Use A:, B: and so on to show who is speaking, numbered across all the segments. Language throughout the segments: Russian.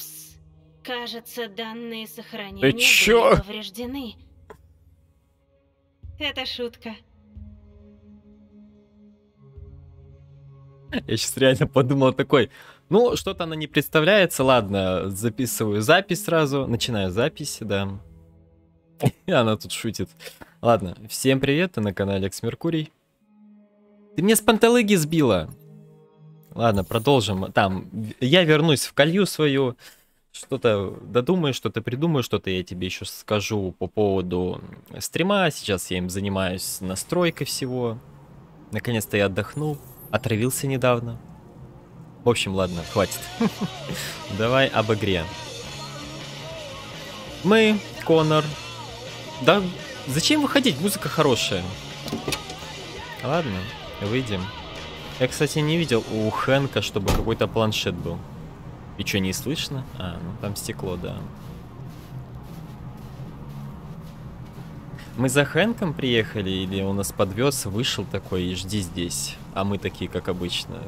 A: Упс. Кажется, данные сохранения
B: Ты чё?
A: были повреждены. Это шутка.
B: Я сейчас реально подумал такой, ну, что-то она не представляется, ладно, записываю запись сразу, начинаю запись, да. И она тут шутит. Ладно, всем привет, ты на канале Экс Меркурий. Ты мне с панталыги сбила. Ладно, продолжим. Там, я вернусь в колью свою, что-то додумаю, что-то придумаю, что-то я тебе еще скажу по поводу стрима. Сейчас я им занимаюсь настройкой всего. Наконец-то я отдохнул. Отравился недавно. В общем, ладно, хватит. Давай об игре. Мы, Конор. Да, зачем выходить? Музыка хорошая. Ладно, выйдем. Я, кстати, не видел у Хэнка, чтобы какой-то планшет был. И что, не слышно? А, ну там стекло, да. Мы за Хэнком приехали или он нас подвез, вышел такой и жди здесь. А мы такие, как обычно.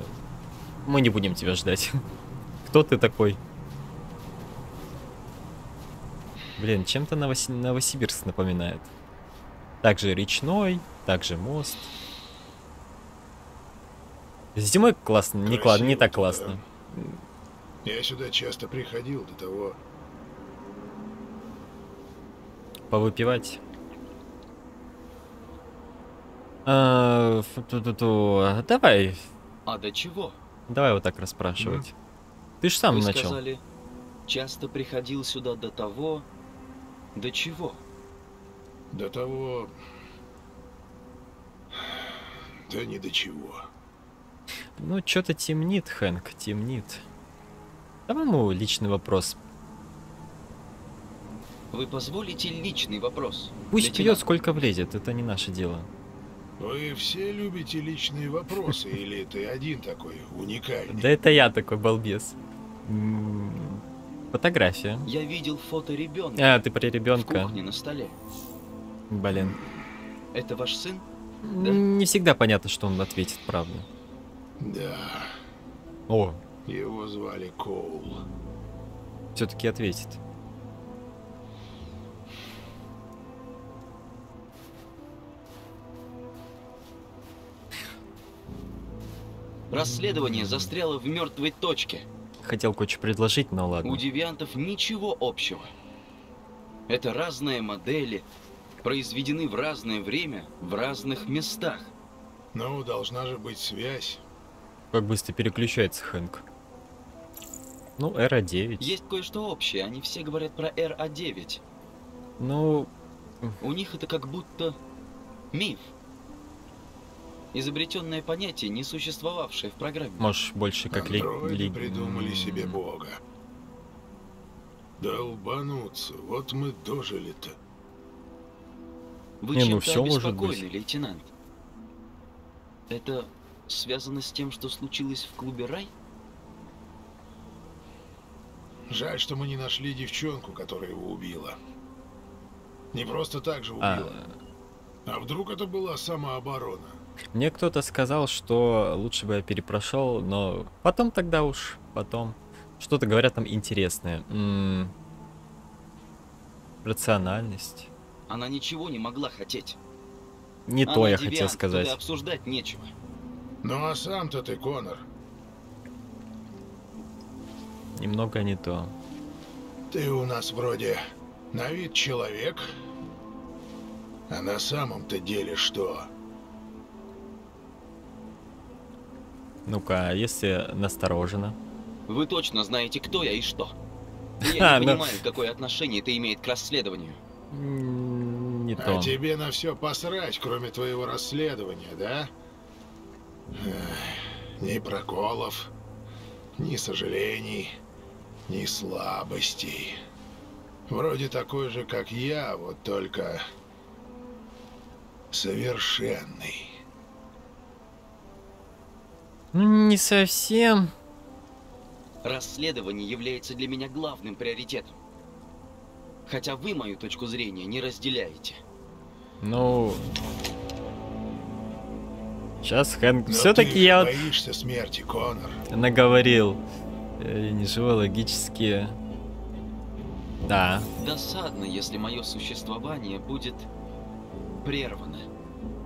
B: Мы не будем тебя ждать. Кто ты такой? Блин, чем-то Новоси... Новосибирск напоминает. Также речной, также мост. Зимой классно, не, кла... не так
C: Красиво
B: классно.
C: Я сюда часто приходил до того.
B: Повыпивать. А, фу-ту-ту-ту. Давай,
D: А до чего?
B: давай вот так расспрашивать. Ты ж сам
D: Вы
B: начал.
D: сказали, часто приходил сюда до того, до чего?
C: До того... Да ни до чего.
B: Ну, что-то темнит, Хэнк, темнит. Давай ему личный вопрос.
D: Вы позволите личный вопрос?
B: Пусть
D: Лейтенант?
B: пьет, сколько влезет, это не наше дело.
C: Вы все любите личные вопросы, или ты один такой уникальный?
B: Да это я такой балбес. Фотография.
D: Я видел фото ребенка
B: А, ты про
D: в
B: ребенка.
D: кухне на столе.
B: Блин.
D: Это ваш сын?
B: Не всегда понятно, что он ответит, правда.
C: Да,
B: О,
C: его звали Коул.
B: все-таки ответит.
D: Расследование застряло в мертвой точке.
B: Хотел кое-что предложить, но
D: У
B: ладно.
D: девиантов ничего общего. Это разные модели, произведены в разное время, в разных местах.
C: Ну, должна же быть связь.
B: Как быстро переключается Хэнк. Ну, Эра 9.
D: Есть кое-что общее, они все говорят про РА-9.
B: Ну,
D: У них это как будто миф. Изобретенное понятие, не существовавшее в программе.
B: можешь больше как ли... Ли-
C: придумали себе бога. Долбануться, вот мы дожили-то.
D: Вы
B: Не, ну всё может быть.
D: лейтенант. Это связано с тем, что случилось в клубе Рай?
C: Жаль, что мы не нашли девчонку, которая его убила. Не просто так же
B: А,
C: убила. А, вдруг это была самооборона?
B: мне кто-то сказал, что лучше бы я перепрошел, но потом тогда уж, потом. Что-то говорят там интересное. М, Рациональность.
D: Она ничего не могла хотеть.
B: Не
D: Она
B: то я
D: девиант,
B: хотел сказать.
D: обсуждать нечего.
C: Ну а сам-то ты, Конор,
B: Немного не то.
C: ты у нас вроде на вид человек, а на самом-то деле что?
B: Ну-ка, а если настороженно?
D: Вы точно знаете, кто я и что.
B: А,
D: Я не
B: ну.
D: понимаю, какое отношение это имеет к расследованию.
B: Не
C: А
B: то.
C: тебе на все посрать, кроме твоего расследования, да? Ни проколов, ни сожалений, ни слабостей. Вроде такой же, как я, вот только совершенный.
B: Ну, Не совсем.
D: Расследование является для меня главным приоритетом. Хотя вы мою точку зрения не разделяете.
B: Ну... Сейчас Хэнк... Все-таки я вот
C: боишься смерти, Конор.
B: наговорил. Э, Не живу логически. Да.
D: Досадно, если мое существование будет прервано,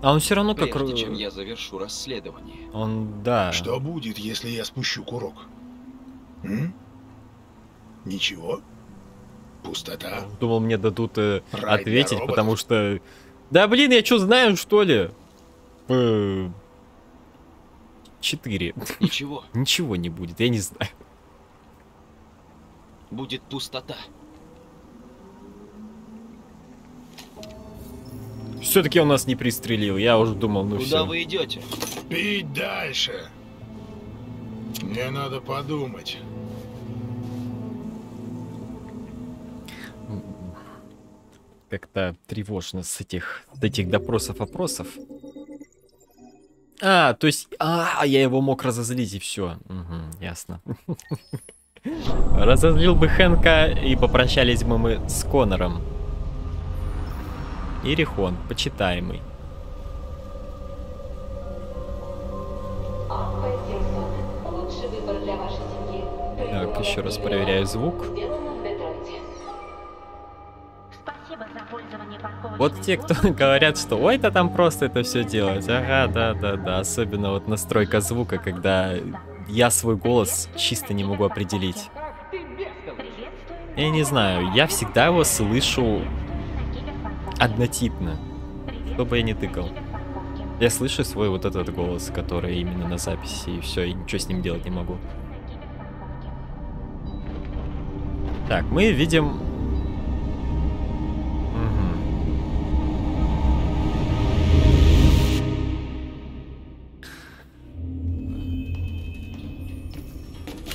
B: А он все равно как...
D: прежде
B: р-
D: чем я завершу расследование.
B: Он, да.
C: Что будет, если я спущу курок? М? Ничего? Пустота?
B: Думал, мне дадут э,
C: Рай
B: ответить, потому что... Да блин, я что знаю, что ли? Э, Четыре.
D: Ничего,
B: Ничего не будет, я не знаю.
D: будет пустота.
B: Все-таки он нас не пристрелил. Я уже думал, ну
D: Куда
B: все.
D: вы идете?
C: Пить дальше. Мне надо подумать.
B: Как-то тревожно с этих, с этих допросов-опросов. А, то есть... А, я его мог разозлить и все. ясно. Разозлил бы Хэнка и попрощались бы мы с Конором. Ирихон, почитаемый. Так, еще раз проверяю звук. Вот те, кто говорят, что ой, это там просто это все делать. Ага, да, да, да. Особенно вот настройка звука, когда я свой голос чисто не могу определить. Я не знаю, я всегда его слышу однотипно. Что бы я ни тыкал. Я слышу свой вот этот голос, который именно на записи, и все, и ничего с ним делать не могу. Так, мы видим...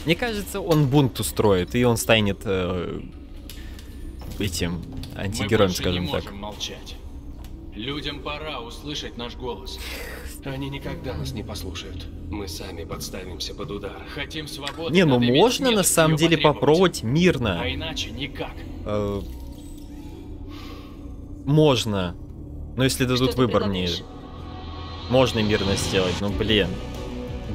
B: Мне кажется, он бунт устроит, и он станет э, этим антигероем, скажем
E: не
B: так.
E: можем молчать. Людям пора услышать наш голос.
F: Они никогда нас не послушают. Мы сами подставимся под удар.
E: Хотим свободы.
B: Не, ну можно на самом деле попробовать мирно.
E: А иначе никак.
B: Э, Можно. Но если дадут выбор мне, можно мирно сделать, ну блин.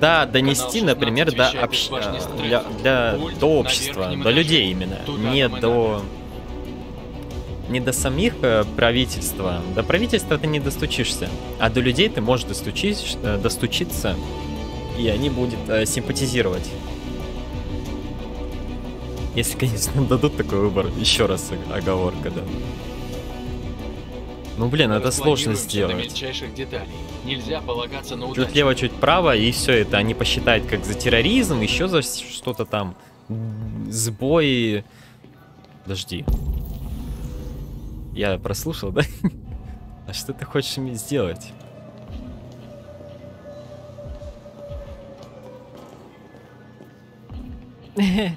B: Да, донести,
E: 16
B: например, до, общ-
E: Стрэнджа.
B: для, для- до общества, до людей именно. Не до... Не до самих э, правительства. До правительства ты не достучишься. А до людей ты можешь достучись, э, достучиться, и они будут э, симпатизировать. Если, конечно, дадут такой выбор. Еще раз ог- оговорка, да. Ну блин, это сложно сделать.
E: Нельзя полагаться на
B: Чуть
E: удачу.
B: лево, чуть право, и все это они посчитают как за терроризм, еще за что-то там. Сбои. Подожди. Я прослушал, да? А что ты хочешь мне сделать?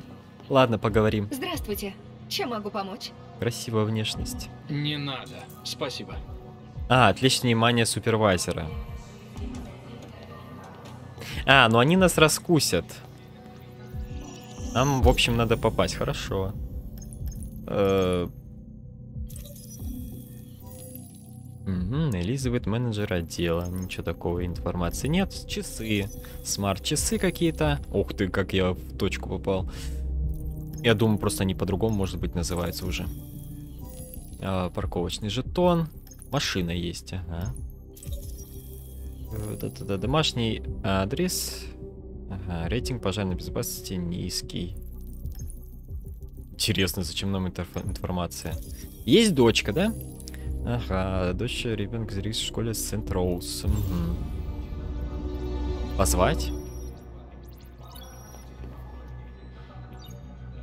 B: Ладно, поговорим.
G: Здравствуйте. Чем могу помочь?
B: Красивая внешность.
E: Не надо. Спасибо.
B: А, отвлечь внимание супервайзера. А, ну они нас раскусят. Нам, в общем, надо попасть. Хорошо. Э, Элизабет, менеджер отдела. Ничего такого информации нет. Часы. Смарт-часы какие-то. Ух ты, как я в точку попал. Я думаю, просто они по-другому, может быть, называются уже. А, парковочный жетон. Машина есть, ага. Э, Да-да-да, домашний адрес. Ага, рейтинг пожарной безопасности низкий. Интересно, зачем нам эта инфо- информация? Есть дочка, да? Ага, дочь ребенок зарегистрирован в школе Сент Роуз. Мгм. Позвать?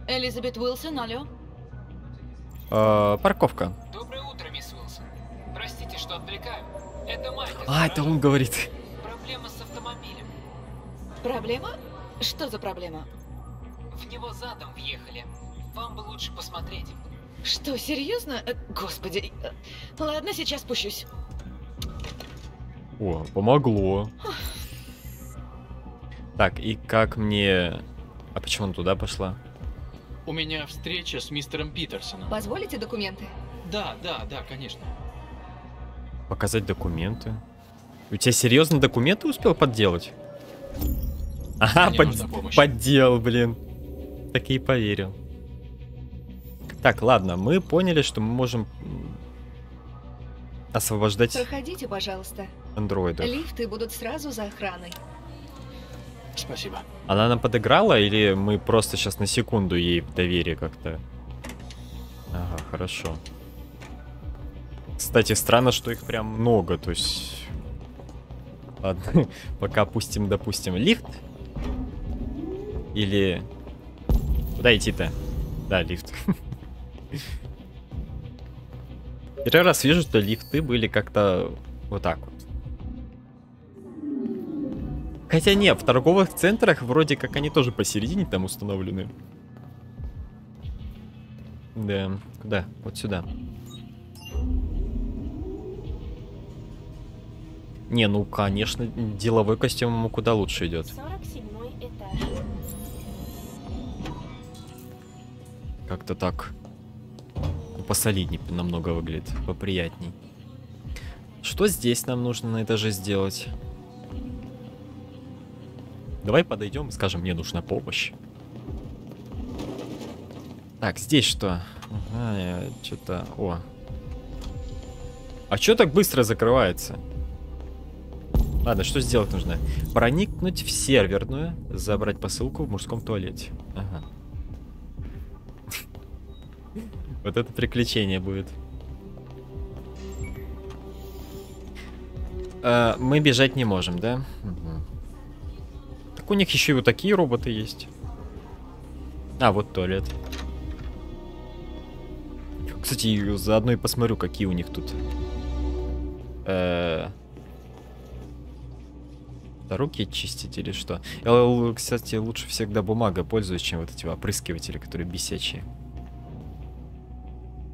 G: Элизабет Уилсон, алло.
B: Э, парковка.
H: Доброе утро, мисс Уилсон. Простите, что отвлекаю. Это Майк.
B: А, это он говорит.
H: Проблема с автомобилем.
G: Проблема? Что за проблема?
H: В него задом въехали. Вам бы лучше посмотреть.
G: Что, серьезно? Э, Господи. э, Ладно, сейчас спущусь.
B: О, помогло. Так, и как мне... А почему он туда пошла?
E: У меня встреча с мистером Питерсоном.
G: Позволите документы?
E: Да, да, да, конечно.
B: Показать документы. У тебя серьезно документы успел подделать? Ага,
E: Мне
B: под- подделал, блин. Так и поверил. Так, ладно, мы поняли, что мы можем освобождать
I: Проходите, пожалуйста.
B: андроидов.
I: Лифты будут сразу за охраной.
F: Спасибо.
B: Она нам подыграла или мы просто сейчас на секунду ей в доверие как-то? Ага, хорошо. Кстати, странно, что их прям много, то есть... Ладно, пока опустим, допустим, лифт. Или... Куда идти-то? Да, лифт. Первый раз вижу, что лифты были как-то вот так вот. Хотя не, в торговых центрах вроде как они тоже посередине там установлены. Да, куда? Вот сюда. Не, ну конечно, деловой костюм ему куда лучше идет.
A: 47 этаж.
B: Как-то так. Ну, Посолиднее намного выглядит, поприятней. Что здесь нам нужно на этаже сделать? Давай подойдем и скажем, мне нужна помощь. Так, здесь что? Ага, что-то... О. А что так быстро закрывается? Ладно, что сделать нужно? Проникнуть в серверную, забрать посылку в мужском туалете. Ага. Вот это приключение будет. А, Мы бежать не можем, да? Мгм. У них еще и вот такие роботы есть. А, вот туалет. Кстати, заодно и посмотрю, какие у них тут. Э, Да руки чистить или что? Я, кстати, лучше всегда бумагой пользуюсь, чем вот эти опрыскиватели, которые бесячие.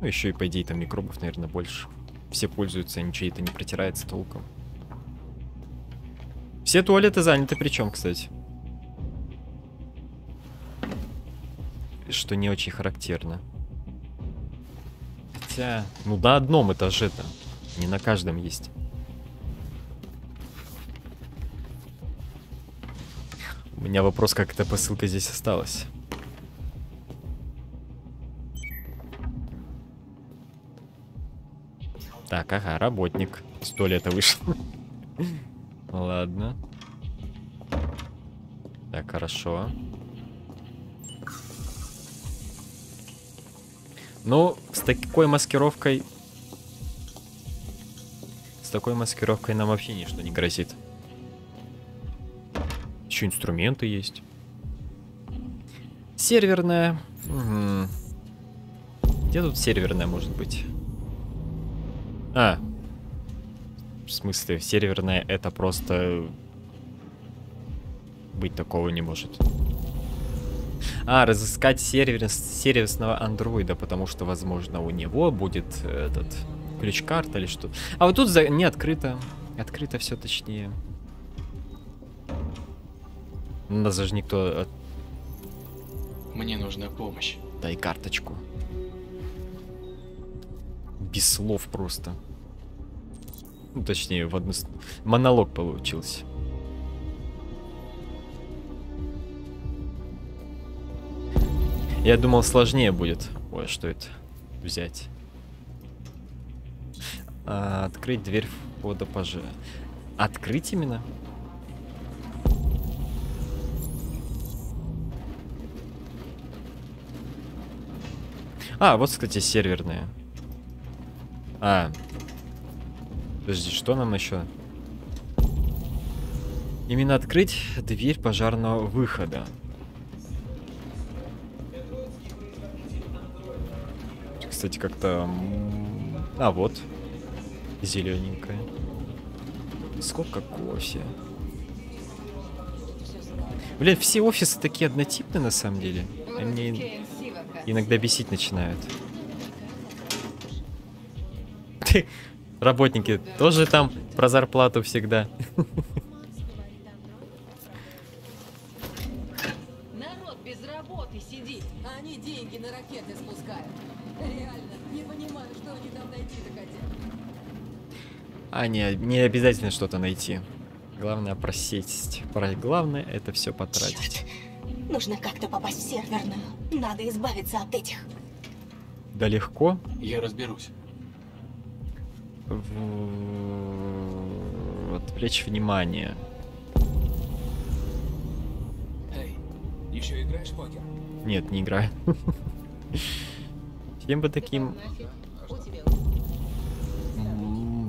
B: Ну, еще и, по идее, там микробов, наверное, больше. Все пользуются, ничего это не протирается толком. Все туалеты заняты причем, кстати. Что не очень характерно. Хотя, ну на одном этаже-то. Не на каждом есть. У меня вопрос, как эта посылка здесь осталась. Так, ага, работник. С туалета вышел. Ладно. Так, хорошо. Ну, с такой маскировкой... С такой маскировкой нам вообще ничто не грозит. Еще инструменты есть. Серверная. Мгм. Где тут серверная может быть? А. В смысле, серверная это просто... Быть такого не может. А, разыскать сервер, сервисного андроида, потому что, возможно, у него будет этот ключ-карта или что. А вот тут за... не открыто. Открыто все точнее. Нас даже никто...
E: Мне нужна помощь.
B: Дай карточку. Без слов просто. Ну, точнее, в одну... Монолог получился. Я думал, сложнее будет. Ой, что это? Взять. А, открыть дверь входа пожа. Открыть именно? А, вот, кстати, серверные. А. Подожди, что нам еще? Именно открыть дверь пожарного выхода. Кстати, как-то... А, вот. Зелененькая. Сколько кофе. Блин, все офисы такие однотипные на самом деле. Они иногда бесить начинают. Работники тоже там про зарплату всегда.
J: А, не,
B: не обязательно что-то найти. Главное просесть. Про- Главное это все потратить.
K: Нужно как-то попасть в серверную. Надо избавиться от этих.
B: Да легко.
E: Я разберусь.
B: В- Отвлечь внимание.
H: Эй, еще играешь в покер?
B: Нет, не играю. Всем бы таким... М,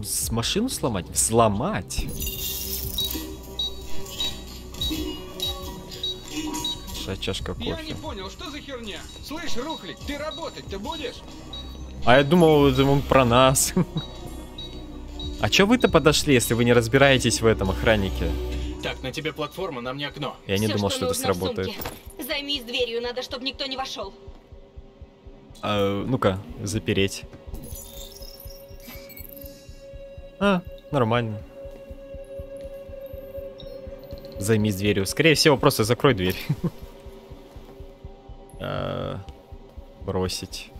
B: С машину сломать? Взломать? Большая чашка
K: Я не
B: кофе.
K: понял, что за херня? Слышь, Рухлик, ты работать-то будешь?
B: А я думал, это он про нас. А чё вы-то подошли, если вы не разбираетесь в этом охраннике?
E: Так, на тебе платформа, на мне окно.
B: Я не
L: Всё,
B: думал, что это
L: нужно в
B: сработает.
L: Займись дверью, надо, чтобы никто не вошел.
B: А, ну-ка, запереть. А, нормально. Займись дверью. Скорее всего, просто закрой дверь. А, Бросить.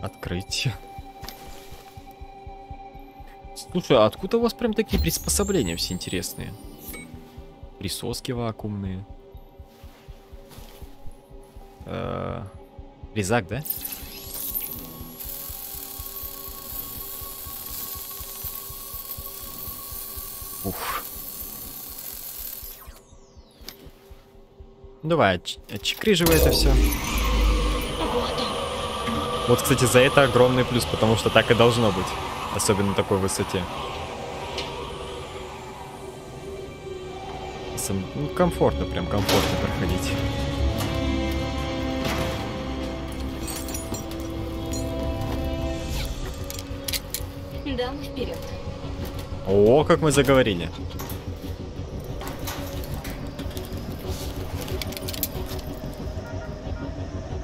B: Открыть. Слушай, а откуда у вас прям такие приспособления все интересные? Присоски вакуумные. Э, Резак, да? Ух. Давай, отч- отчекрыживай это все. Вот, кстати, за это огромный плюс, потому что так и должно быть. Особенно на такой высоте. Ну, комфортно, прям комфортно проходить. О, как мы заговорили.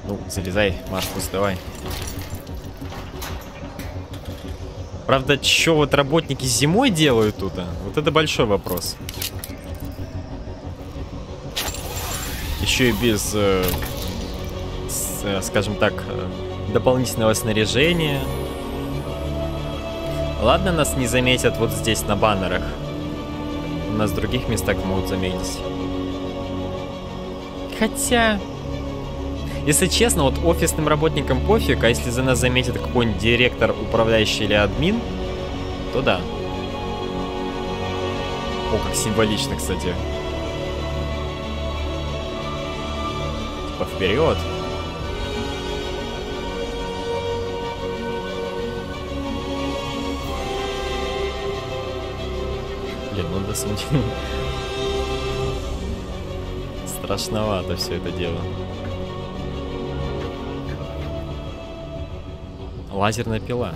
B: Ну, залезай, Маркус, давай. Правда, что вот работники зимой делают тут? а? Вот это большой вопрос. Еще и без, э, с- э, скажем так, э, дополнительного снаряжения. Ладно, нас не заметят вот здесь на баннерах. У нас в других местах могут заметить. Хотя... Если честно, вот офисным работникам пофиг, а если за нас заметит какой-нибудь директор, управляющий или админ, то да. О, как символично, кстати. Типа вперед. Блин, самом деле... Страшновато все это дело. Лазерная пила.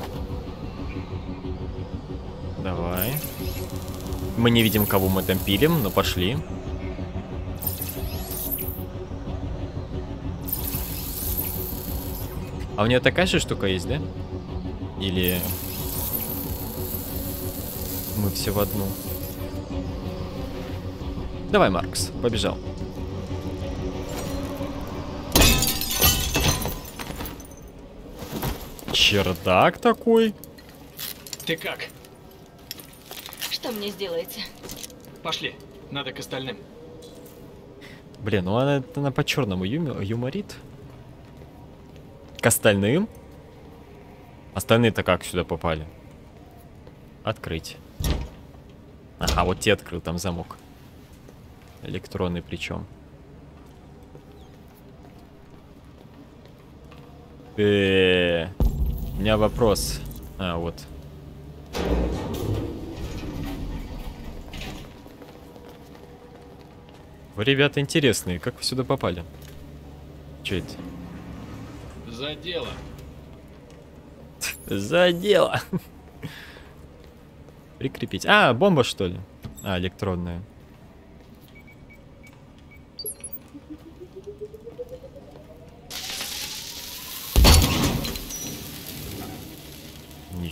B: Давай. Мы не видим, кого мы там пилим, но пошли. А у нее такая же штука есть, да? Или... Мы все в одну. Давай, Маркс, побежал. Чердак такой.
E: Ты как?
L: Что мне сделаете?
E: Пошли, надо к остальным.
B: Блин, ну она, она по-черному юморит. К остальным? Остальные-то как сюда попали? Открыть. Ага, вот те открыл, там замок. Электронный причем. Э, у меня вопрос. А, вот. Вы, ребята, интересные. Как вы сюда попали? Че это?
E: За дело.
B: За дело. Прикрепить. А, бомба, что ли? А, электронная.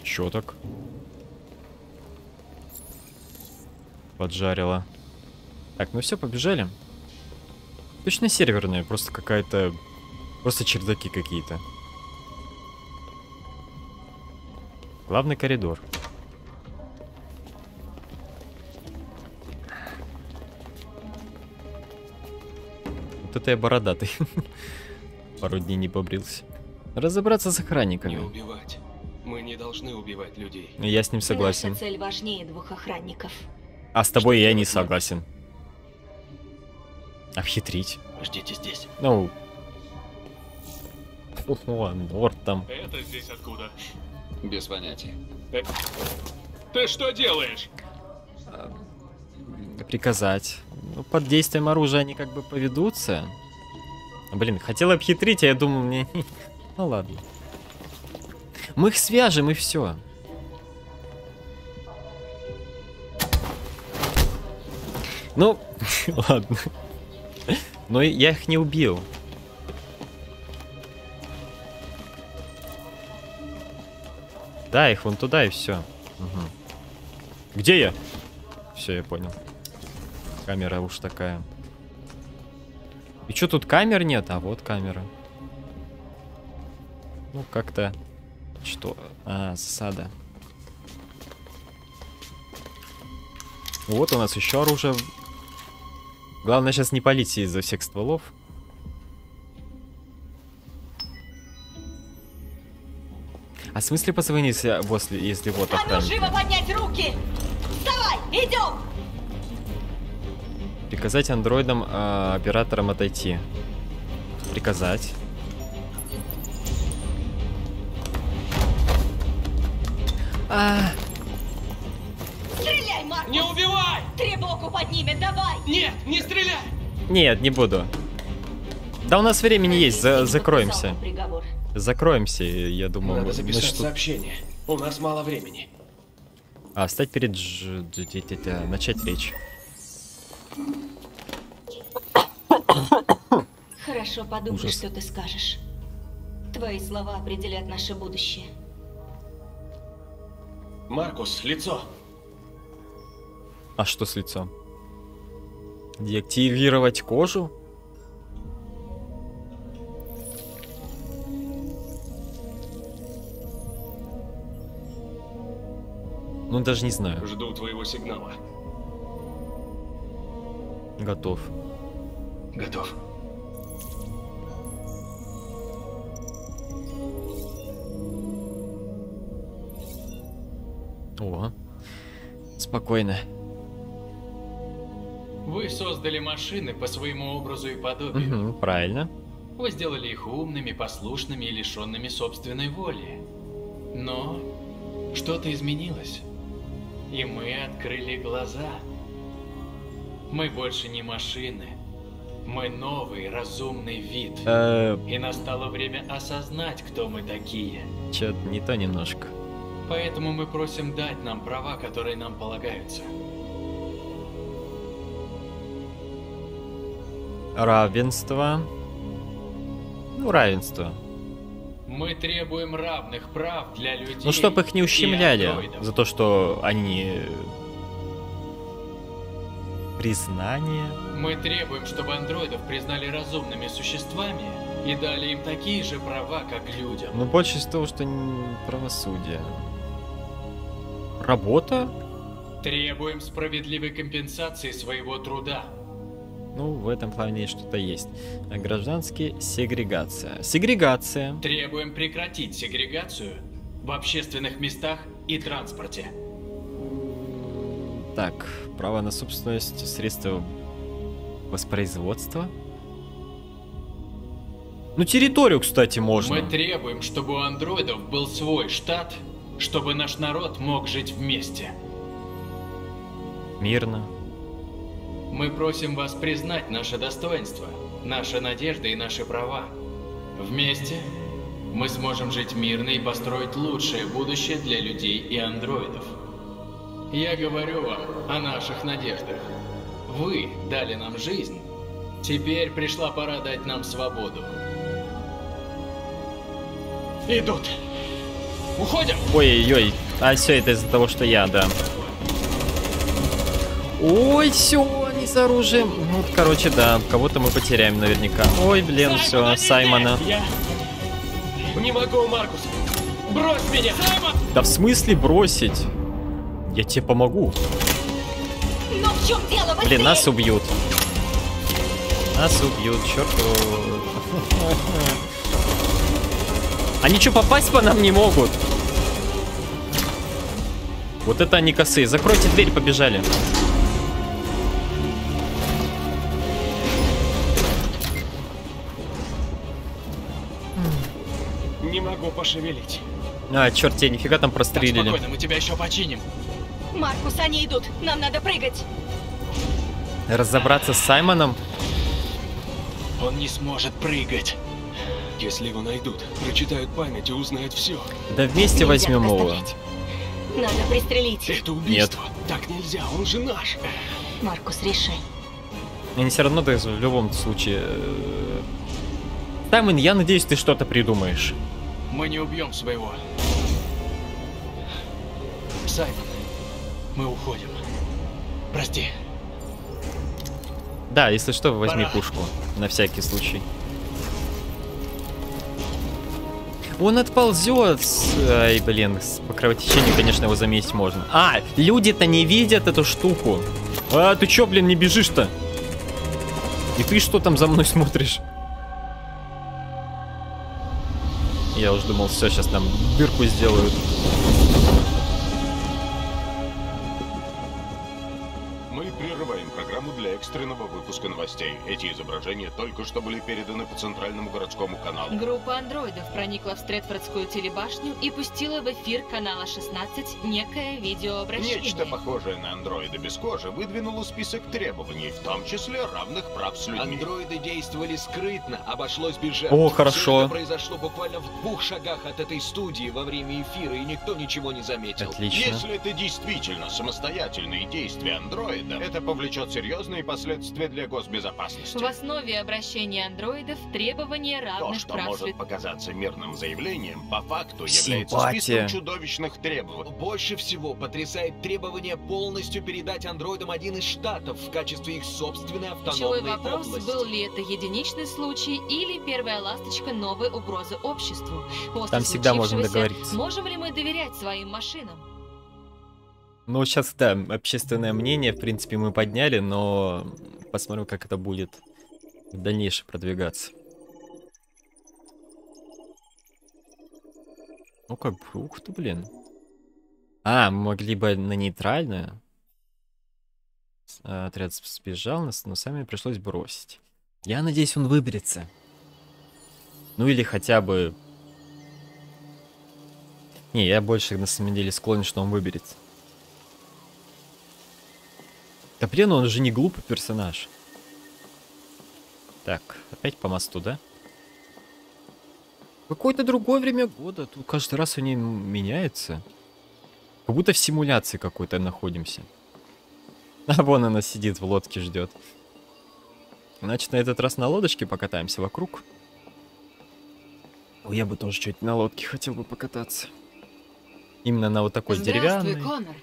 B: Ничего так. Поджарила. Так, ну все, побежали. Точно серверная, просто какая-то... Просто чердаки какие-то. Главный коридор. Вот это я бородатый. Пару дней не побрился. Разобраться с
F: Не
B: охранниками.
F: убивать. Мы не должны убивать людей.
B: Я с ним согласен.
L: Наша цель важнее двух охранников.
B: А с тобой я не согласен. Обхитрить.
D: Ждите здесь.
B: Ну. О, Норд там.
E: Это здесь откуда?
D: Без понятия.
E: Э, Ты что делаешь?
B: Приказать. Ну, под действием оружия они как бы поведутся. Блин, хотел обхитрить, а я думал, мне... Ну ладно. Мы их свяжем и все. Ну, ладно. Но я их не убил. Да, их вон туда и все. Где я? Все, я понял. Камера уж такая. И что тут камер нет? А вот камера. Ну, как-то... Что? А, засада. Вот у нас еще оружие. Главное сейчас не палить из-за всех стволов. А в смысле позвонить, если, после, если вот
L: А ну
B: охранник?
L: живо поднять руки! Вставай, идем!
B: Приказать андроидам, а, операторам отойти. Приказать. А,
L: Стреляй, Маркус!
E: Не убивай!
L: Тревогу поднимет, давай!
E: Нет, не стреляй!
B: нет, не буду. Да у нас времени есть, за- закроемся. Закроемся, я думаю.
F: Надо записать
B: что-
F: сообщение. У нас мало времени.
B: А, встать перед... дж- дж- дж- дж- дж- начать речь.
L: Хорошо подумай,
B: Ужас.
L: что ты скажешь. Твои слова определят наше будущее.
F: Маркус, лицо.
B: А что с лицом? Деактивировать кожу? Ну, даже не знаю.
F: Жду твоего сигнала.
B: Готов.
F: Готов.
B: О. Спокойно.
E: Вы создали машины по своему образу и подобию.
B: Мгм, правильно.
E: Вы сделали их умными, послушными и лишенными собственной воли. Но что-то изменилось. И мы открыли глаза. Мы больше не машины. Мы новый, разумный вид.
B: Э,
E: И настало время осознать, кто мы такие.
B: чё не то немножко.
E: Поэтому мы просим дать нам права, которые нам полагаются.
B: Равенство. Ну, равенство.
E: Мы требуем равных прав для людей.
B: Ну, чтобы их не ущемляли за то, что они... Признание.
E: Мы требуем, чтобы андроидов признали разумными существами и дали им такие же права, как людям.
B: Ну, больше из того, что правосудие. Работа?
E: Требуем справедливой компенсации своего труда.
B: Ну, в этом плане что-то есть. Гражданский сегрегация. Сегрегация.
E: Требуем прекратить сегрегацию в общественных местах и транспорте.
B: Так, право на собственность, средства воспроизводства. Ну, территорию, кстати, можно.
E: Мы требуем, чтобы у андроидов был свой штат, чтобы наш народ мог жить вместе.
B: Мирно.
E: Мы просим вас признать наше достоинство, наши надежды и наши права. Вместе мы сможем жить мирно и построить лучшее будущее для людей и андроидов. Я говорю вам о наших надеждах. Вы дали нам жизнь. Теперь пришла пора дать нам свободу. Идут. Уходим.
B: Ой-ой-ой. А все это из-за того, что я, да. Ой, все, они с оружием. Ну, короче, да, кого-то мы потеряем наверняка. Ой, блин, все, Саймона.
E: Я не могу, Маркус. Брось меня. Саймон!
B: Да в смысле бросить? Я тебе помогу.
L: Но в чем дело? Быстрее!
B: Блин, нас убьют. Нас убьют, черт. Они что, попасть по нам не могут? Вот это они косые. Закройте дверь, побежали.
F: Не могу пошевелить.
B: А, черт, тебе нифига там
E: Так,
B: прострелили.
E: спокойно, мы тебя еще починим.
L: Маркус, они идут. Нам надо прыгать.
B: Разобраться с Саймоном?
E: Он не сможет прыгать.
F: Если его найдут, прочитают память и узнают все.
B: Да вместе
L: Нельзя
B: возьмем его.
L: Надо пристрелить.
F: Это убийство. Так нельзя, он же наш.
L: Маркус, решай.
B: Они все равно даже в любом случае... Саймон, я надеюсь, ты что-то придумаешь.
E: Мы не убьем своего. Саймон, мы уходим. Прости.
B: Да, если что, возьми
E: Пора.
B: пушку. На всякий случай. Он отползет. Ай, блин, по кровотечению, конечно, его заметить можно. А, люди-то не видят эту штуку. А, ты чё, блин, не бежишь-то? И ты что там за мной смотришь? Я уж думал, все, сейчас нам дырку сделают.
M: Экстренного выпуска новостей. Эти изображения только что были переданы по центральному городскому каналу.
G: Группа андроидов проникла в Стрэдфордскую телебашню и пустила в эфир канала 16 некое видеообращение.
M: Нечто похожее на андроида без кожи выдвинуло список требований, в том числе равных прав с людьми.
K: Андроиды действовали скрытно, обошлось без жертв.
B: О, хорошо.
K: это произошло буквально в двух шагах от этой студии во время эфира, и никто ничего не заметил.
B: Отлично.
M: Если это действительно самостоятельные действия андроида, это повлечет серьезные последствия для госбезопасности.
G: В основе обращения андроидов требования
M: То,
G: равных
M: что
G: прав
M: может показаться мирным заявлением, по факту является
B: Симпатия.
M: списком чудовищных требований.
K: Больше всего потрясает требование полностью передать андроидам один из штатов в качестве их собственной
G: Ключевой
K: автономной
G: вопрос,
K: области.
G: был ли это единичный случай или первая ласточка новой угрозы обществу. После
B: Там всегда можно договориться.
G: Можем ли мы доверять своим машинам?
B: Ну, сейчас, да, общественное мнение, в принципе, мы подняли, но посмотрим, как это будет в дальнейшем продвигаться. Ну, как ух ты, блин. А, могли бы на нейтральную. А, Отряд сбежал, нас, но сами пришлось бросить. Я надеюсь, он выберется. Ну, или хотя бы... Не, я больше, на самом деле, склонен, что он выберется. Да блин, он же не глупый персонаж. Так, опять по мосту, да? Какое-то другое время года. Тут каждый раз они м, меняются. Как будто в симуляции какой-то находимся. А вон она сидит в лодке, ждет. Значит, на этот раз на лодочке покатаемся вокруг. Ой, я бы тоже чуть на лодке хотел бы покататься. Именно на вот такой
J: Здравствуй,
B: деревянной.
J: Конор.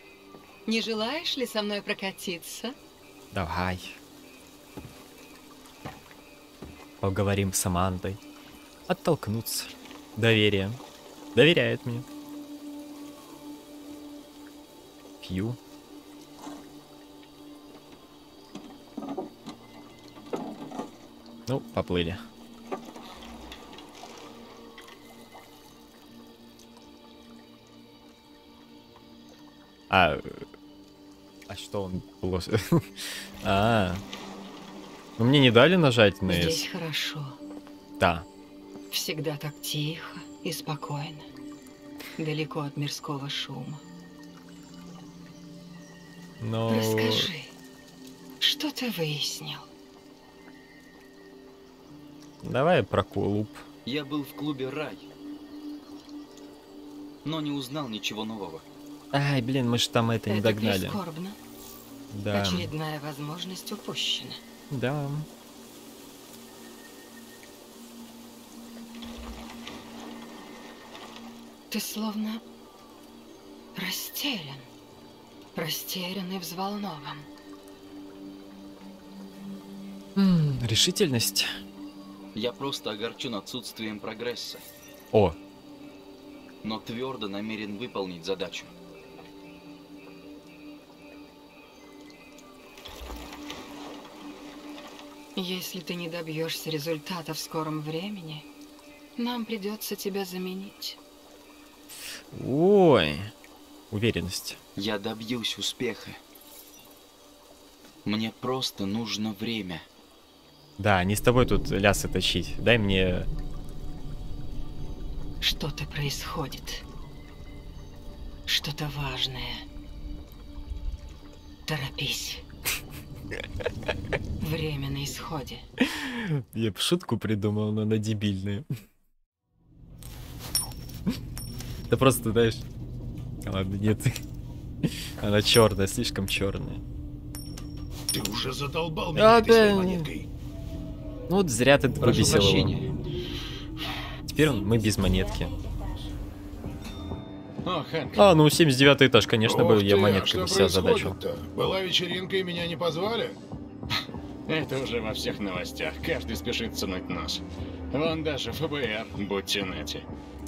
J: Не желаешь ли со мной прокатиться?
B: Давай. Поговорим с Амандой. Оттолкнуться. Доверие. Доверяет мне. Пью. Ну, поплыли. А, а что он было? А, ну мне не дали нажать на
J: Здесь
B: S.
J: хорошо.
B: Да.
J: Всегда так тихо и спокойно. Далеко от мирского шума.
B: Но...
J: Расскажи, что ты выяснил?
B: Давай про клуб.
D: Я был в клубе «Рай», но не узнал ничего нового.
B: Ай, блин, мы же там это не
J: Это
B: догнали.
J: прискорбно.
B: Да.
J: Очередная возможность упущена.
B: Да.
J: Ты словно растерян. Растерян и взволнован.
B: М, решительность.
D: Я просто огорчен отсутствием прогресса,
B: О,
D: но твердо намерен выполнить задачу.
J: Если ты не добьешься результата в скором времени,
G: Нам придется тебя заменить.
B: Ой, уверенность.
D: Я добьюсь успеха. Мне просто нужно время.
B: Да, не с тобой тут лясы точить. Дай мне...
G: Что-то происходит. Что-то важное. Торопись. Время на исходе.
B: Я б шутку придумал, но она дебильная. Да просто, знаешь... Ладно, нет. Она черная, слишком черная.
C: Ты уже задолбал меня
B: А,
C: этой
B: да.
C: монеткой.
B: Ну вот зря ты выбесил его. Теперь он- мы без монетки.
E: О, Хэнк,
B: А, ну 79 этаж, конечно, был.
C: Ух
B: Я
C: ты, а
B: монетками
C: что
B: себя задачу.
C: Была вечеринка и меня не позвали?
M: Это уже во всех новостях. Каждый спешит сунуть нос. Вон даже ФБР, будьте нати.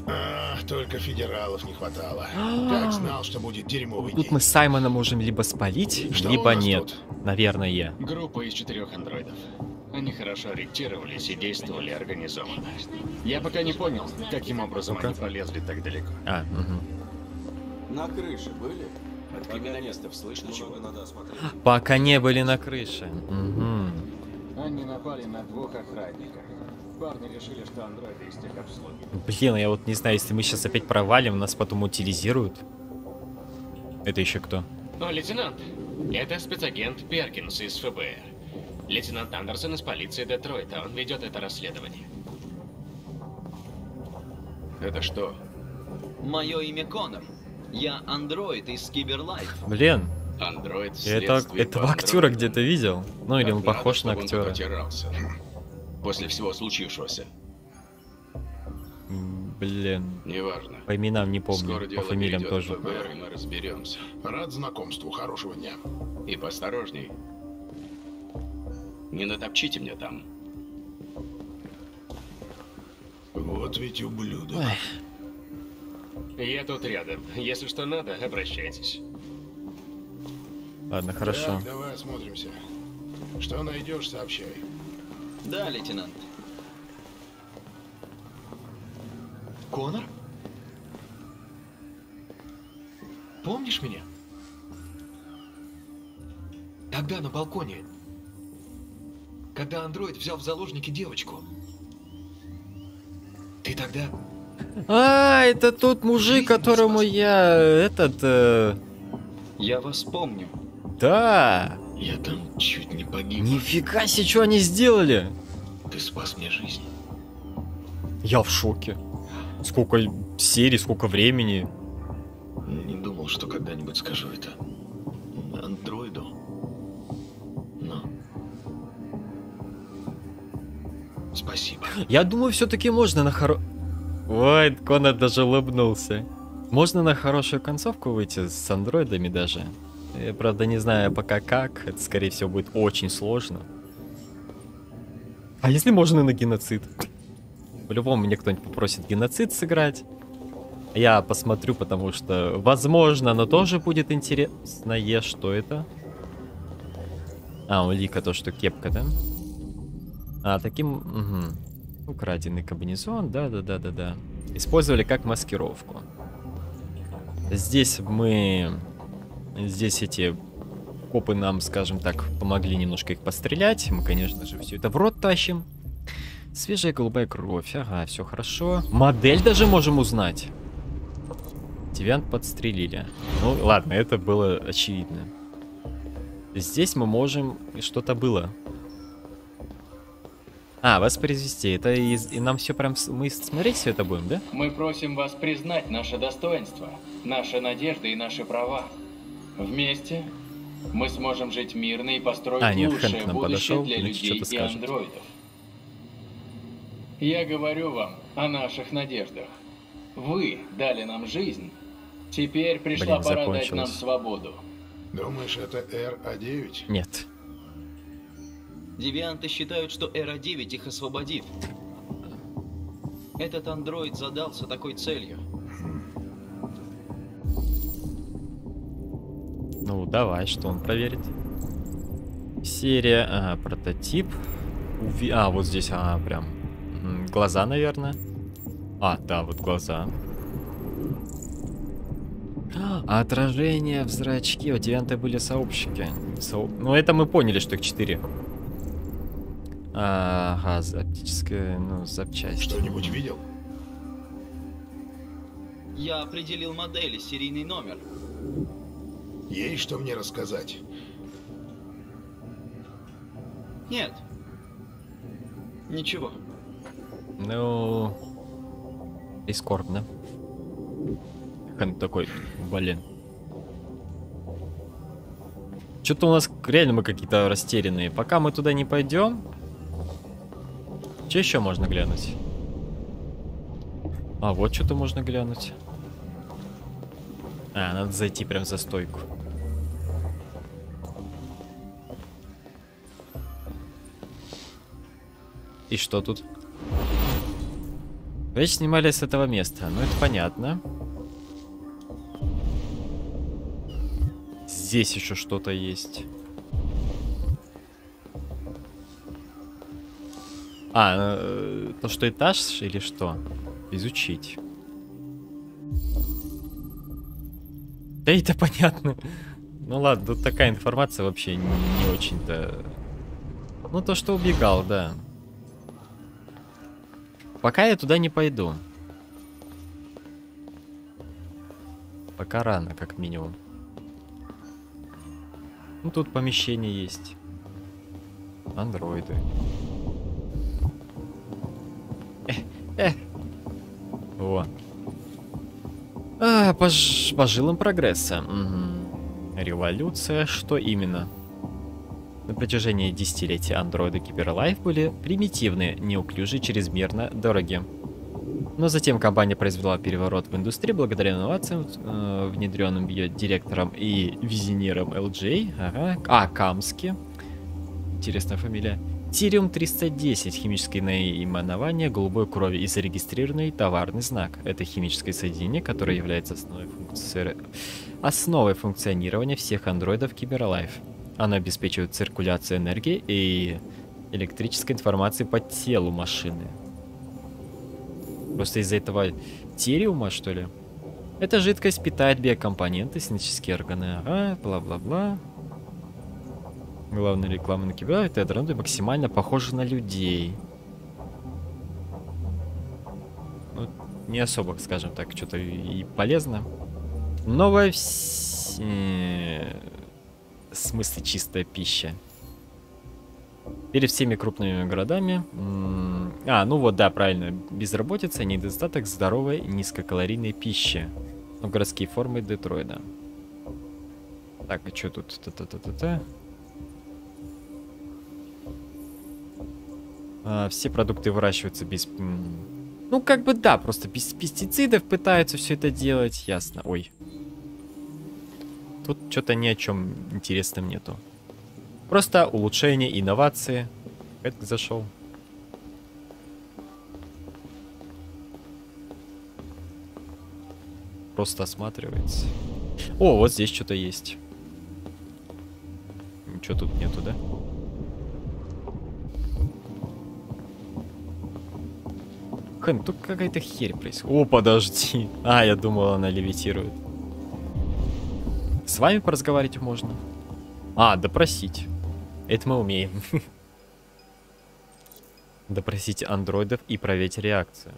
C: А, только федералов не хватало. Как знал, что будет дерьмовый
B: Тут
C: день.
B: мы Саймона можем либо спалить,
C: Что
B: либо нет. Наверное.
M: Группа из четырех андроидов. Они хорошо ориентировались и действовали организованно. Я пока не понял, каким образом они пролезли так далеко.
B: А, угу.
N: На крыше были? От криминалистов слышно чего? надо осмотреть.
B: Пока не были на крыше. Угу.
M: Они напали на двух охранников. Парни решили, что андроиды из тех обслуги.
B: Блин, я вот не знаю, если мы сейчас опять провалим, нас потом утилизируют. Это еще кто?
E: О, лейтенант, это спецагент Перкинс из ФБР. Лейтенант Андерсон из полиции Детройта. Он ведет это расследование.
D: Это что? Мое имя Конор. Я андроид из Киберлайф.
B: Блин,
D: Андроид
B: это, этого актера где-то видел. Ну или он похож на актера.
D: Потирался. После всего случившегося.
B: Блин.
D: Неважно.
B: По именам не помню,
D: Скоро
B: по фамилиям тоже.
D: ФБР, и мы разберемся.
C: Рад знакомству. Хорошего дня.
D: И поосторожней. Не натопчите мне там.
C: Вот ведь ублюдок.
E: Я тут рядом. Если что надо, обращайтесь.
B: Ладно, хорошо.
C: Так, давай осмотримся. Что найдешь, сообщай.
D: Да, лейтенант.
K: Конор? Помнишь меня? Тогда на балконе. Когда андроид взял в заложники девочку. Ты тогда...
B: А, это тот мужик, которому я этот. э,
D: Я вас помню.
B: Да.
C: Я там чуть не погиб.
B: Нифига себе, что они сделали?
C: Ты спас мне жизнь.
B: Я в шоке. Сколько серий, сколько времени.
C: Не думал, что когда-нибудь скажу это. Андроиду. Но... Спасибо.
B: Я думаю, все-таки можно на хоро... Ой, Конор даже улыбнулся. Можно на хорошую концовку выйти с андроидами даже. Я, правда, не знаю пока как. Это, скорее всего, будет очень сложно. А если можно на геноцид? По-любому мне кто-нибудь попросит геноцид сыграть. Я посмотрю, потому что, возможно, оно тоже будет интересное. Что это? А, у Лика то, что кепка, да? А, таким... Угу. Украденный комбинезон, да-да-да-да-да. Использовали как маскировку. Здесь мы... Здесь эти копы нам, скажем так, помогли немножко их пострелять. Мы, конечно же, все это в рот тащим. Свежая голубая кровь. Ага, все хорошо. Модель даже можем узнать. Девиант подстрелили. Ну, ладно, это было очевидно. Здесь мы можем... Что-то было. А, воспроизвести. Это из... и нам все прям... Мы смотреть все это будем, да?
E: Мы просим вас признать наше достоинство, наши надежды и наши права. Вместе мы сможем жить мирно и построить
B: А, нет,
E: лучшее
B: нам
E: будущее
B: подошел,
E: для людей и
B: скажет.
E: андроидов. Я говорю вам о наших надеждах. Вы дали нам жизнь. Теперь пришла
B: Блин,
E: пора дать нам свободу.
C: Думаешь, это РА-9?
B: Нет.
D: Девианты считают, что Эра-9 их освободит. Этот андроид задался такой целью.
B: Ну, давай, что он проверит. Серия, ага, прототип. Уви- А, вот здесь, а, прям. Глаза, наверное. А, да, вот глаза. А, Отражение в зрачке. У девятой были сообщники. Сооб... Ну, это мы поняли, что их четыре. Ага, оптическая, ну, запчасть.
C: Что-нибудь видел?
D: Я определил модель и серийный номер.
C: Есть что мне рассказать?
D: Нет. Ничего.
B: Ну... Прискорбно. Он такой, блин. Что-то у нас реально мы какие-то растерянные. Пока мы туда не пойдем. Что еще можно глянуть? А, вот что-то можно глянуть. А, надо зайти прям за стойку. И что тут? Вы снимали с этого места. Ну, это понятно. Здесь еще что-то есть. А, э, то, что этаж или что? Изучить. Да это понятно. Ну ладно, тут такая информация вообще не, не очень-то... Ну то, что убегал, да. Пока я туда не пойду. Пока рано, как минимум. Ну тут помещение есть. Андроиды. Э, э. О. А, по, по прогресса. Мгм. Революция, что именно? На протяжении десятилетий андроиды Киберлайф были примитивные, неуклюжие, чрезмерно дорогие. Но затем компания произвела переворот в индустрии благодаря инновациям, э, внедренным ее директором и визионером LJ. Ага. А, Камски. Интересная фамилия. Тириум 310, химическое наименование голубой крови и зарегистрированный товарный знак. Это химическое соединение, которое является основой, функци... основой функционирования всех андроидов Киберлайф. Оно обеспечивает циркуляцию энергии и электрической информации по телу машины. Просто из-за этого тириума, что ли? Эта жидкость питает биокомпоненты, синтетические органы, ага, бла-бла-бла. Главная реклама на кибера, это андроиды максимально похожи на людей. Ну, не особо, скажем так, что-то и полезно. Новая вс... э, В смысле чистая пища. Перед всеми крупными городами. А, ну вот, да, правильно. Безработица, недостаток здоровой низкокалорийной пищи. Ну, городские формы Детройда. Так, а что тут? Та-та-та-та-та. А, все продукты выращиваются без... Ну, как бы да, просто без пестицидов пытаются все это делать, ясно. Ой. Тут что-то ни о чем интересном нету. Просто улучшение, инновации. Это зашел. Просто осматривается. О, вот здесь что-то есть. Ничего тут нету, да? Хэн, тут какая-то херь происходит. О, подожди. А, я думал, она левитирует. С вами поразговаривать можно? А, допросить. Это мы умеем. Допросить андроидов и проверить реакцию.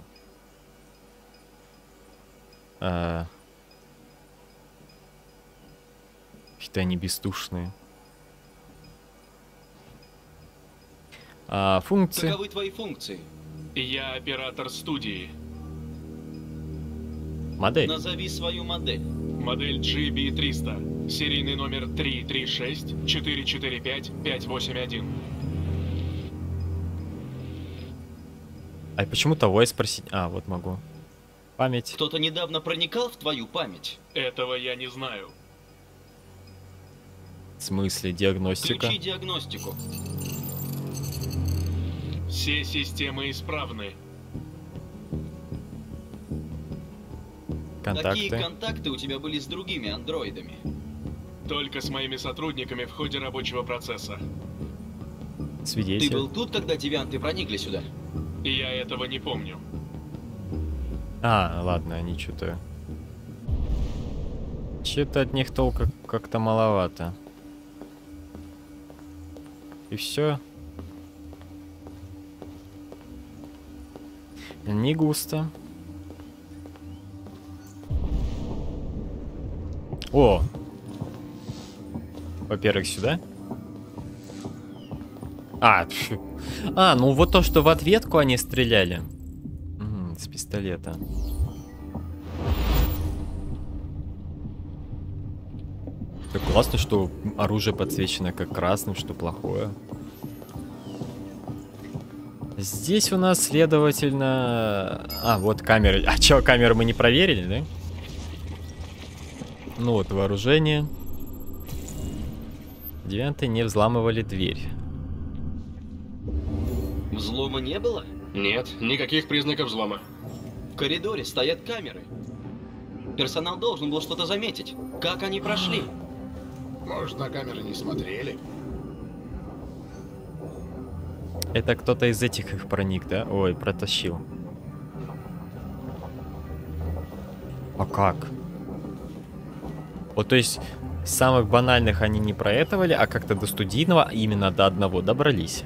B: А... Какие-то они бесдушные. А, функции.
D: Каковы твои функции?
E: Я оператор студии.
B: Модель.
D: Назови свою модель.
E: Модель GB300. Серийный номер 336-445-581.
B: А почему того и спросить? А, вот могу. Память.
D: Кто-то недавно проникал в твою память?
E: Этого я не знаю.
B: В смысле, диагностика?
D: Включи диагностику.
E: Все системы исправны.
D: Какие
B: Контакты.
D: контакты у тебя были с другими андроидами?
E: Только с моими сотрудниками в ходе рабочего процесса.
D: Ты
B: Свидетель.
D: был тут, когда девианты проникли сюда?
E: Я этого не помню.
B: А, ладно, они что-то... Что-то от них толка как-то маловато. И все. Не густо. О! Во-первых, сюда. А, пф. а, ну вот то, что в ответку они стреляли. М, с пистолета. Так классно, что оружие подсвечено как красным, что плохое. Здесь у нас, следовательно... А, вот камеры. А чё, камеры мы не проверили, да? Ну вот, вооружение. Девятый не взламывали дверь.
D: Взлома не было?
F: Нет, никаких признаков взлома.
D: В коридоре стоят камеры. Персонал должен был что-то заметить. Как они прошли?
C: Может, на камеры не смотрели?
B: Это кто-то из этих их проник, да? Ой, протащил. А как? Вот, то есть, самых банальных они не проэтовали, а как-то до студийного именно до одного добрались.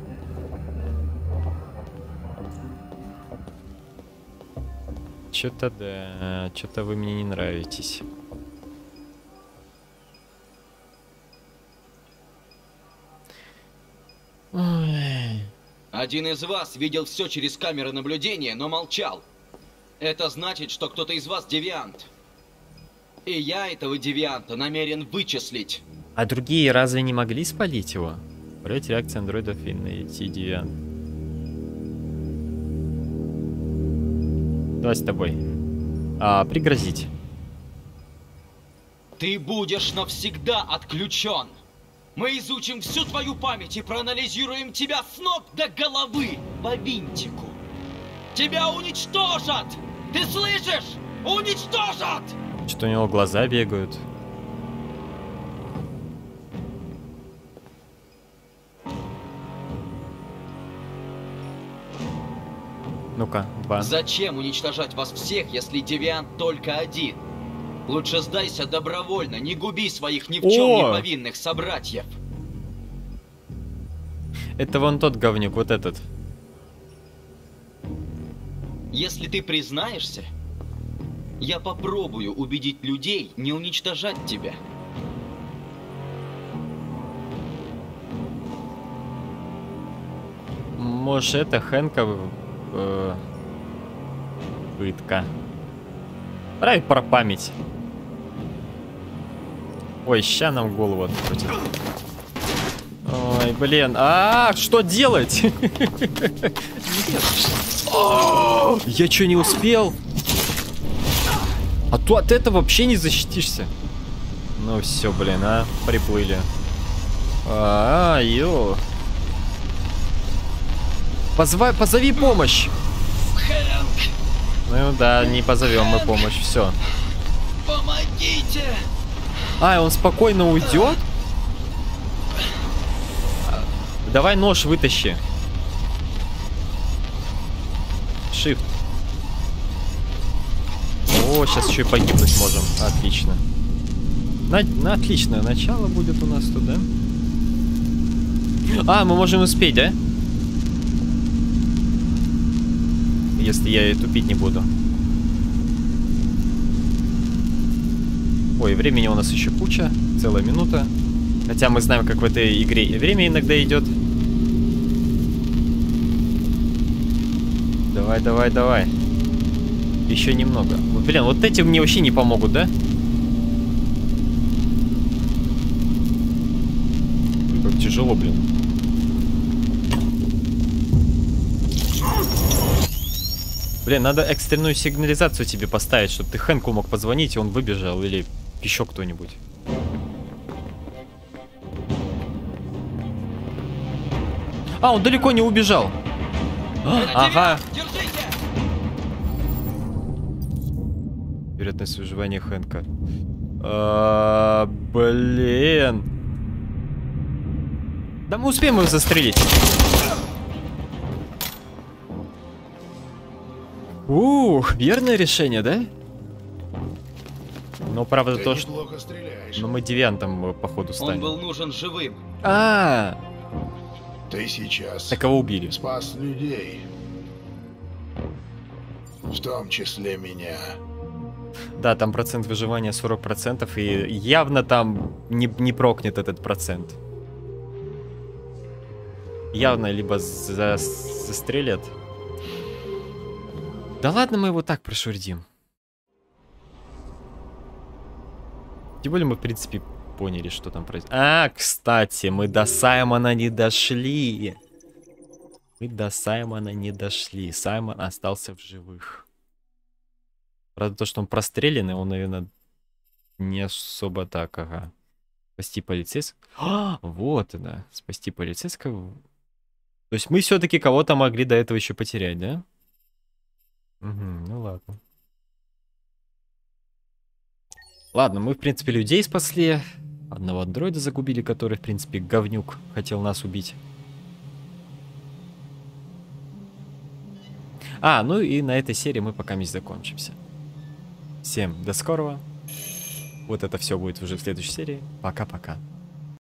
B: Что-то да, что-то вы мне не нравитесь.
D: Один из вас видел все через камеры наблюдения, но молчал. Это значит, что кто-то из вас девиант. И я этого девианта намерен вычислить.
B: А другие разве не могли спалить его? Проверить реакцию андроидов и найти девиант. Давай с тобой. А, пригрозить.
D: Ты будешь навсегда отключен. Мы изучим всю твою память и проанализируем тебя с ног до головы по винтику. Тебя уничтожат! Ты слышишь? Уничтожат!
B: Что у него глаза бегают. Ну-ка, два.
D: Зачем уничтожать вас всех, если девиант только один? Лучше сдайся добровольно, не губи своих ни в чем
B: О!
D: не повинных собратьев.
B: Это вон тот говнюк, вот этот.
D: Если ты признаешься, я попробую убедить людей не уничтожать тебя.
B: Может, это Хэнка... э, пытка. Править про память. Ой, ща нам голову открутит. Ой, блин. А, что делать? Я что, не успел? А то от этого вообще не защитишься. Ну все, блин, а, приплыли. А, ё. Позва... Позови помощь. Ну да, не позовем мы помощь, все.
D: Помогите!
B: А, он спокойно уйдет? Давай нож вытащи. Shift. О, сейчас еще и погибнуть можем. Отлично. На, на отличное начало будет у нас тут, да? А, мы можем успеть, да? Если я и тупить не буду. Ой, времени у нас еще куча. Целая минута. Хотя мы знаем, как в этой игре время иногда идет. Давай, давай, давай. Еще немного. Вот, блин, вот эти мне вообще не помогут, да? Как тяжело, блин. Блин, надо экстренную сигнализацию тебе поставить, чтобы ты Хэнку мог позвонить, и он выбежал, или еще кто-нибудь. А, он далеко не убежал. А, ага. Вероятность выживания Хэнка. А, блин. Да мы успеем его застрелить. Ух, верное решение, да? Но правда
C: Ты
B: то, что...
C: стреляешь.
B: Ну мы девиантом, э, походу,
D: Он
B: станем.
D: был нужен живым.
B: А,
C: Ты сейчас
B: так кого убили?
C: спас людей. В том числе меня.
B: Да, там процент выживания 40%, и явно там не, не прокнет этот процент. Явно либо за- застрелят. Да ладно, мы его так прошурдим. Тем более мы, в принципе, поняли, что там происходит. А, кстати, мы до Саймона не дошли. Мы до Саймона не дошли. Саймон остался в живых. Правда, то, что он простреленный, он, наверное, не особо так, ага. Спасти полицейского. А, вот она. Спасти полицейского. То есть мы все-таки кого-то могли до этого еще потерять, да? Угу, ну ладно. Ладно, мы, в принципе, людей спасли. Одного андроида загубили, который, в принципе, говнюк хотел нас убить. А, ну и на этой серии мы пока не закончимся. Всем до скорого. Вот это все будет уже в следующей серии. Пока-пока.